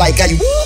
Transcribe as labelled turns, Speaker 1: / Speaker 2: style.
Speaker 1: like how you.